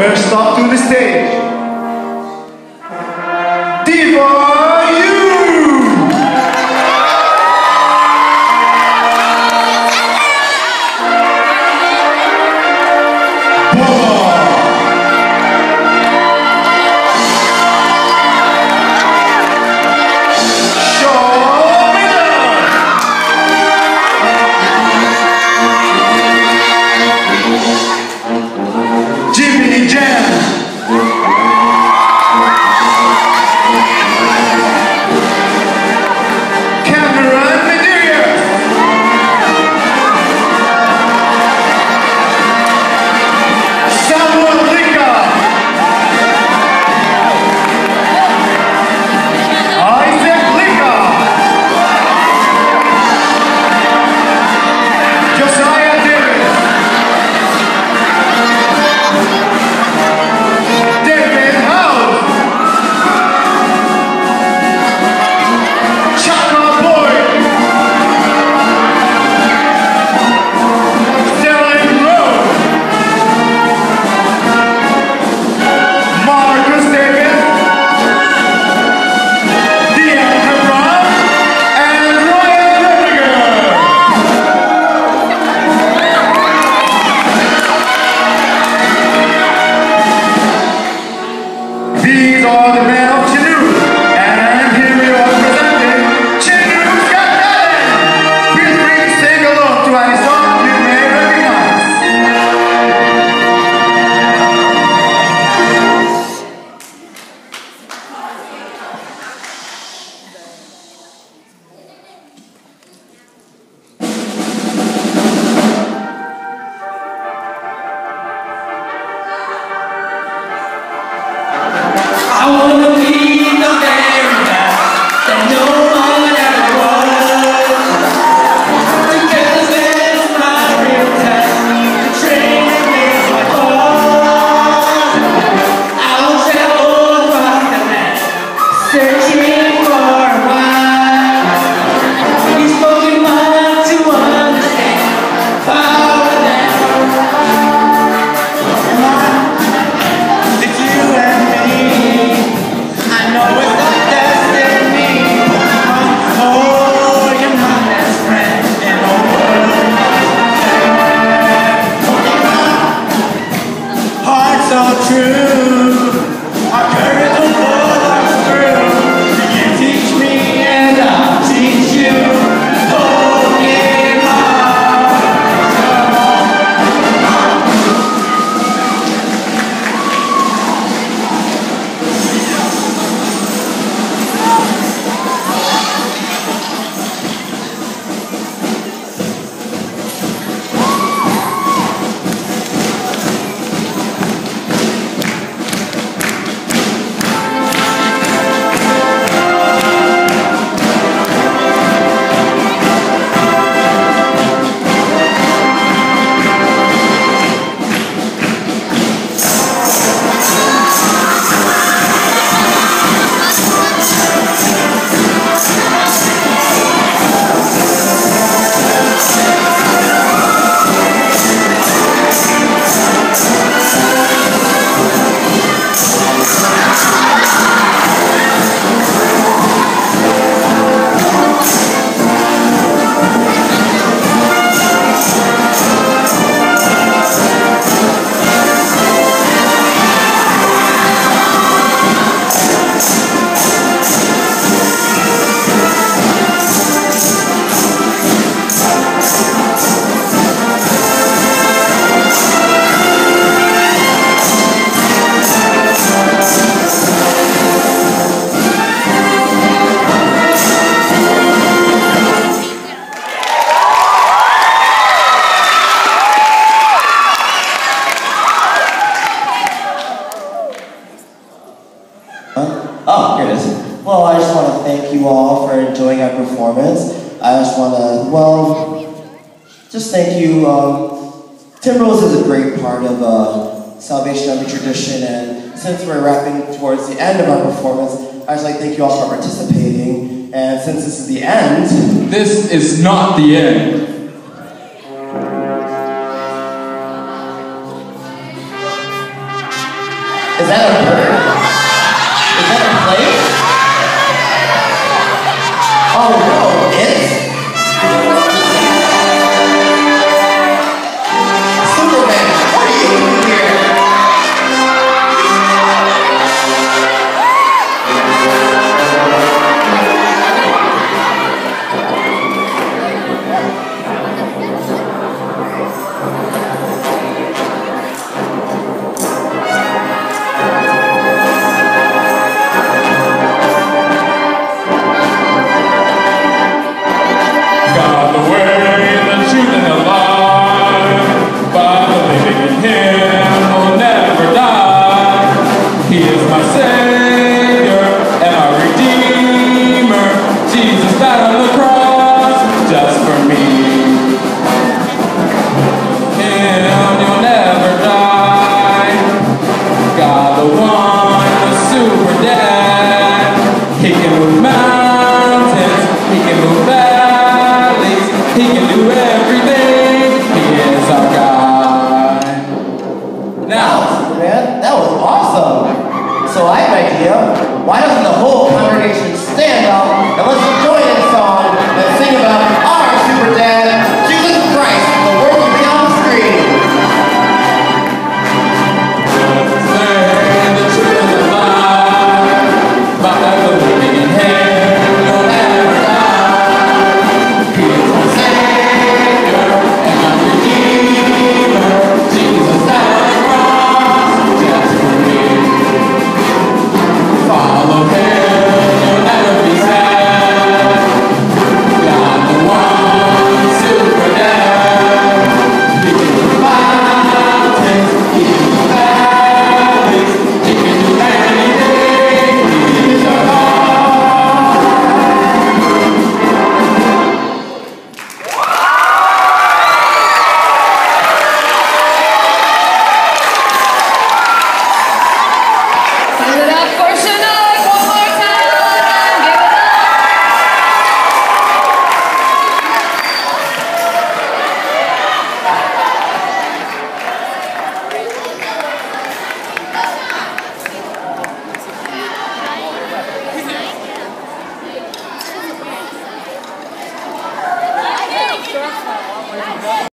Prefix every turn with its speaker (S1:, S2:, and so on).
S1: First up to the stage,
S2: Heart
S3: thank you all for enjoying our performance. I just want to, well, just thank you um, Timberwolves is a great part of uh, Salvation Army tradition, and since we're wrapping towards the end of our performance, I'd just like thank you all for participating. And since this is the end,
S4: This is not the end.
S3: is that a 아우.